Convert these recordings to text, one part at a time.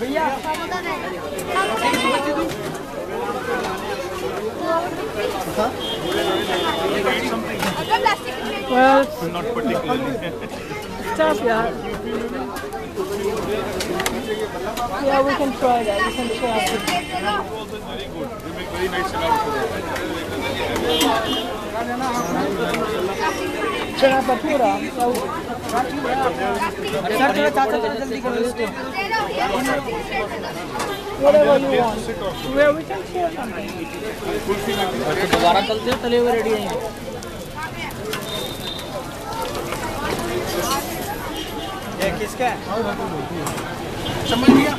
भैया Well, Not particularly. stop, yeah. Yeah, we can try that. We can try it. very good. You make very nice salad. Chana bhatura. So, दोबारा चलते हो चले हुए ready हैं ये किसका है समझ गया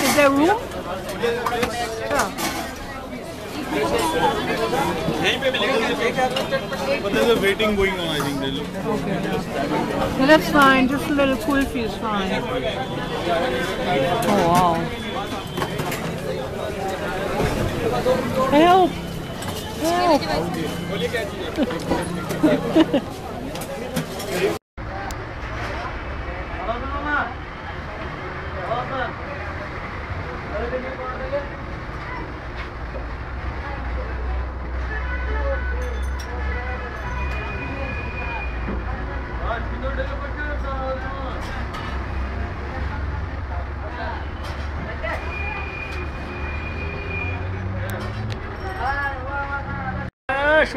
Is there room? Yeah. But there's a waiting going on, I think. They look. No, that's fine. Just a little kulfi is fine. Oh wow. Help! Help!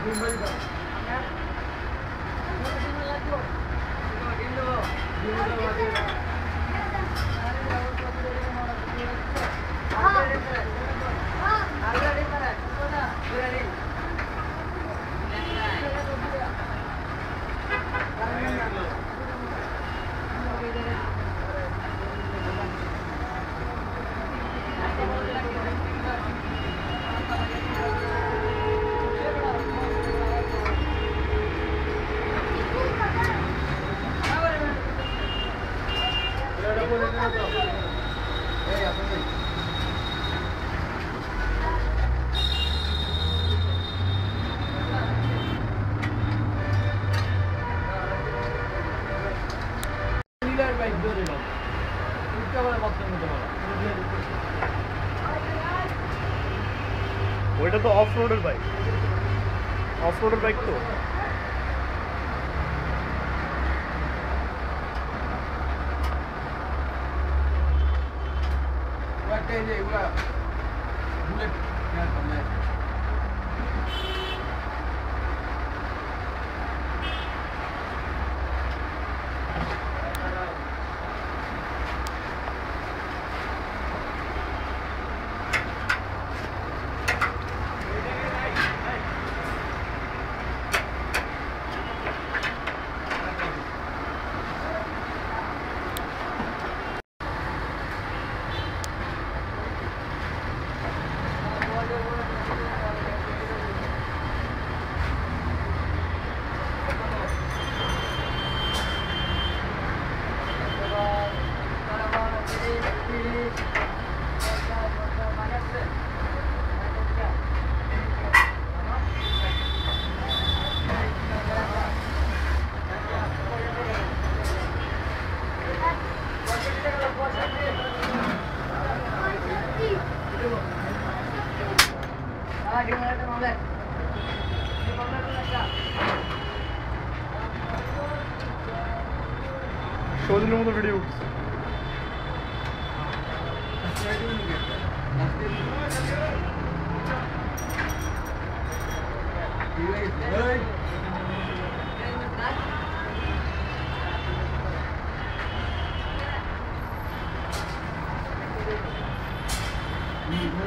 Thank you. Off road bike तो bullet क्या करना है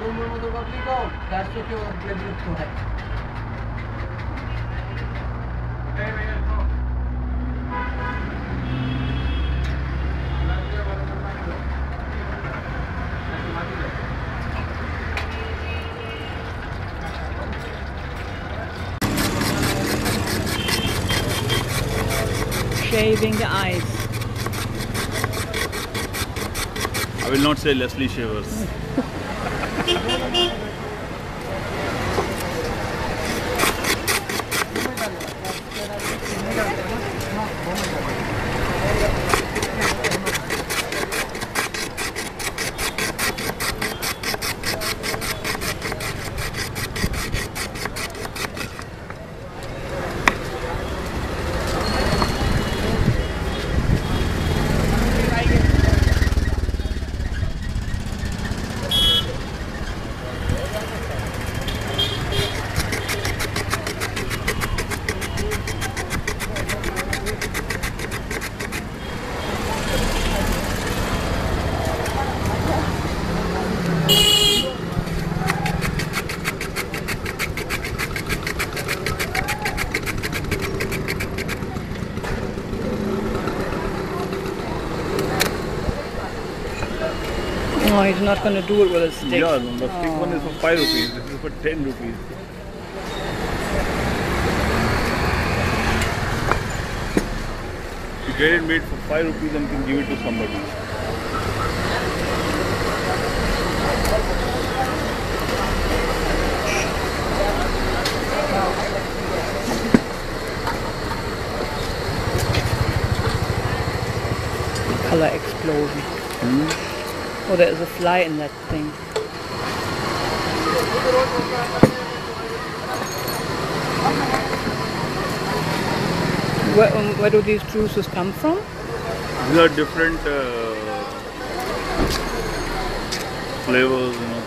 Mano, mano, do Gabigol. Acho que eu acredito, correto. Shaving the eyes. I will not say Leslie Shavers. No, he's not going to do it with a stick. Yeah, no, the stick one is for 5 rupees. This is for 10 rupees. You get it made for 5 rupees and can give it to somebody. Color explosion. Hmm? Oh, there's a fly in that thing. Where, um, where do these juices come from? These are different uh, flavors, you know.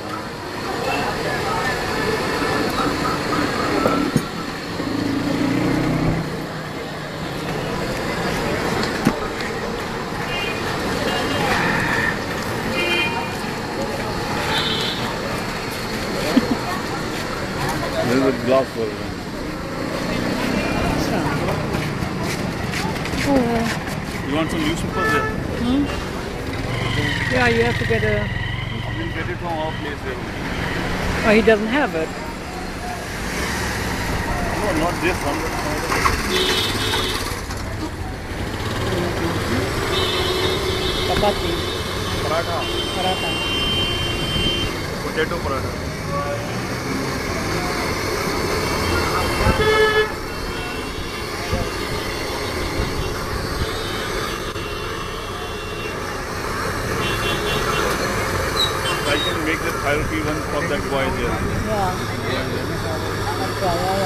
This is a glass version. You want some newspapers there? Hmm? Yeah, you have to get a. You get it from our place there. Oh, he doesn't have it. No, not this one. Chapati, Paratha. paratha. Potato paratha. Make the 5 rupee one for that boy there. Yeah. Okay, yeah,